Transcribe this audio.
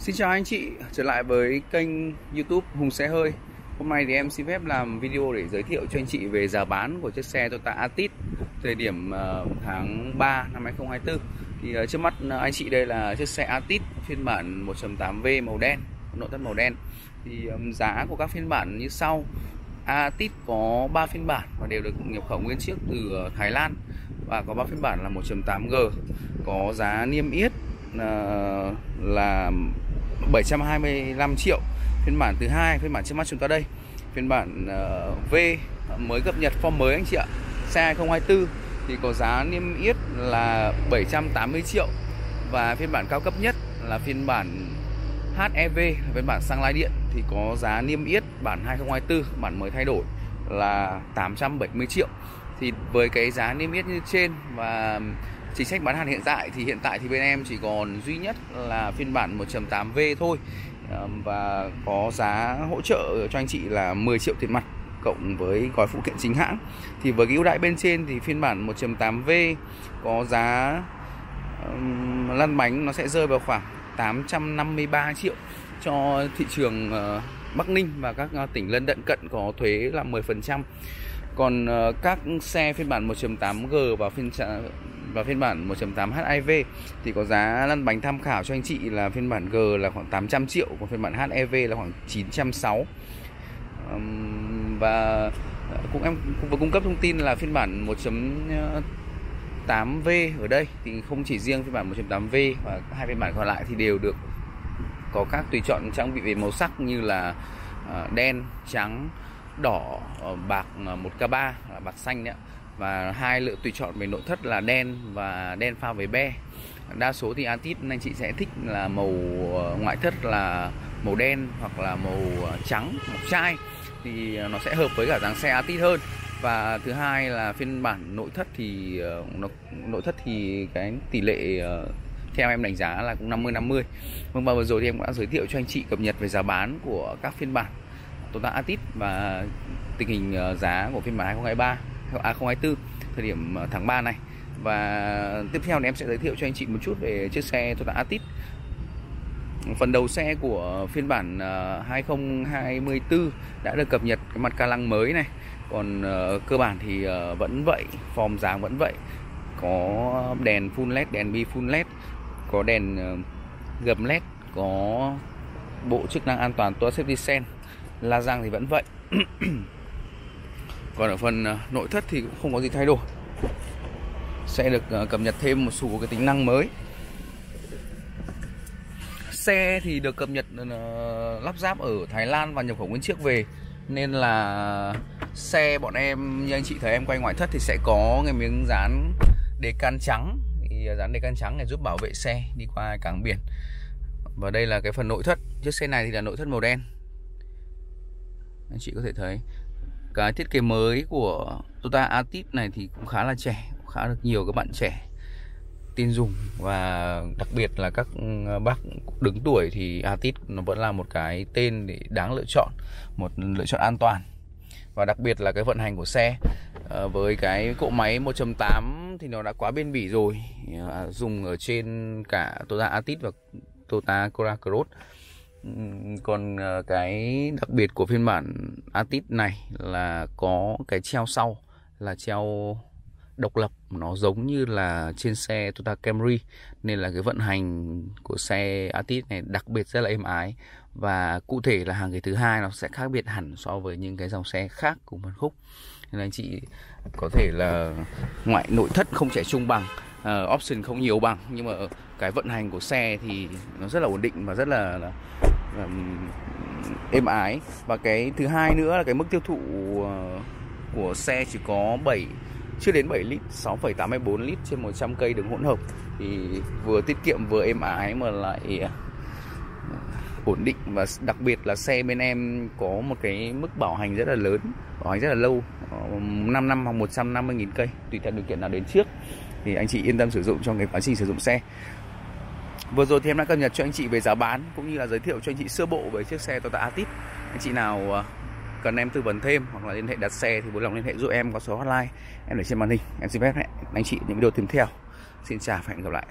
Xin chào anh chị, trở lại với kênh youtube Hùng Xe Hơi. Hôm nay thì em xin phép làm video để giới thiệu cho anh chị về giá bán của chiếc xe Toyota Altis Thời điểm ờ, tháng 3 năm 2024 Thì ờ, trước mắt ờ, anh chị đây là chiếc xe Altis phiên bản 1.8V màu đen Nội thất màu đen. Thì giá của các phiên bản như sau. Altis có 3 phiên bản và đều được nhập khẩu nguyên chiếc từ Thái Lan Và có 3 phiên bản là 1.8G Có giá niêm yết là 725 triệu. Phiên bản thứ hai phiên bản trước mắt chúng ta đây. Phiên bản uh, V mới cập nhật form mới anh chị ạ. Xe 2024 thì có giá niêm yết là 780 triệu. Và phiên bản cao cấp nhất là phiên bản HEV phiên bản xăng lai điện thì có giá niêm yết bản 2024 bản mới thay đổi là 870 triệu. Thì với cái giá niêm yết như trên và chính sách bán hàng hiện tại thì hiện tại thì bên em chỉ còn duy nhất là phiên bản 1.8V thôi. Và có giá hỗ trợ cho anh chị là 10 triệu tiền mặt cộng với gói phụ kiện chính hãng. Thì với cái ưu đãi bên trên thì phiên bản 1.8V có giá um, lăn bánh nó sẽ rơi vào khoảng 853 triệu cho thị trường uh, Bắc Ninh và các uh, tỉnh lân cận cận có thuế là 10% còn uh, các xe phiên bản 1.8G và phiên và phiên bản 1.8 HIV thì có giá lăn bánh tham khảo cho anh chị là phiên bản G là khoảng 800 triệu còn phiên bản HEV là khoảng 960 um, và ờ, cũng em cũng vừa cung cấp thông tin là phiên bản 1.8V ở đây thì không chỉ riêng phiên bản 1.8V và hai phiên bản còn lại thì đều được có các tùy chọn trang bị về màu sắc như là ờ, đen, trắng, đỏ, ờ, bạc 1K3 là bạc xanh đấy ạ và hai lựa tùy chọn về nội thất là đen và đen pha với be. Đa số thì Atit anh chị sẽ thích là màu ờ, ngoại thất là màu đen hoặc là màu ờ, trắng, màu chai. Thì ờ, nó sẽ hợp với cả dáng xe Atit hơn. Và thứ hai là phiên bản nội thất thì nó, nội thất thì cái tỷ lệ theo em đánh giá là cũng 50 50. Vâng và vừa rồi thì em cũng đã giới thiệu cho anh chị cập nhật về giá bán của các phiên bản Toyota Atit và tình hình giá của phiên bản 2023 à 024 thời điểm ờ, tháng 3 này. Và tiếp theo thì em sẽ giới thiệu cho anh chị một chút về chiếc xe Toyota Atit phần đầu xe của phiên bản ờ, 2024 đã được cập nhật cái mặt ca lăng mới này. Còn ờ, cơ bản thì vẫn vậy, form dáng vẫn vậy. Có đèn full led, đèn bi full led, có đèn gầm led, có bộ chức năng an toàn toa safety sen. La răng thì vẫn vậy. còn ở phần ờ, nội thất thì cũng không có gì thay đổi. Sẽ được ờ, cập nhật thêm một số cái tính năng mới. Xe thì được cập nhật ờ, lắp ráp ở Thái Lan và nhập khẩu nguyên chiếc về. Nên là xe bọn em, như anh chị thấy em quay ngoại thất thì sẽ có cái miếng dán đề can trắng. Thì dán đề can trắng để giúp bảo vệ xe đi qua cảng biển. Và đây là cái phần nội thất. Chiếc xe này thì là nội thất màu đen. Anh chị có thể thấy cái thiết kế mới của Toyota Altis này thì cũng khá là trẻ cũng khá được nhiều các bạn trẻ tin dùng. Và đặc biệt là các ừ, bác đứng tuổi thì Altis nó vẫn là một cái tên để đáng lựa chọn một lựa chọn an toàn. Và đặc biệt là cái vận hành của xe ờ, với cái cỗ máy 1.8 thì nó đã quá bền bỉ rồi. À, dùng ở trên cả Toyota Altis và Toyota Corolla Cross còn ờ, cái đặc biệt của phiên bản Atit này là có cái treo sau là treo độc lập. Nó giống như là trên xe Toyota Camry nên là cái vận hành của xe Atit này đặc biệt rất là êm ái. Và cụ thể là hàng ghế thứ hai nó sẽ khác biệt hẳn so với những cái dòng xe khác của phân khúc. Nên anh chị có thể là ngoại nội thất không trẻ trung bằng uh, option không nhiều bằng. Nhưng mà cái vận hành của xe thì nó rất là ổn định và rất là, là êm ái. Và cái thứ hai nữa là cái mức tiêu thụ ờ, của xe chỉ có 7 chưa đến 7 lít 6,84 lít trên 100 cây đường hỗn hợp. Thì vừa tiết kiệm vừa êm ái mà lại ờ, ổn định. Và đặc biệt là xe bên em có một cái mức bảo hành rất là lớn bảo hành rất là lâu ờ, 5 năm hoặc 150 nghìn cây tùy theo điều kiện nào đến trước. Thì anh chị yên tâm sử dụng trong cái quá trình sử dụng xe. Vừa rồi thì em đã cập nhật cho anh chị về giá bán, cũng như là giới thiệu cho anh chị sơ bộ về chiếc xe Toyota Altis. Anh chị nào ờ, cần em tư vấn thêm hoặc là liên hệ đặt xe thì vui lòng liên hệ giúp em có số hotline em để trên màn hình. Em xin phép anh chị những video tiếp theo. Xin chào và hẹn gặp lại.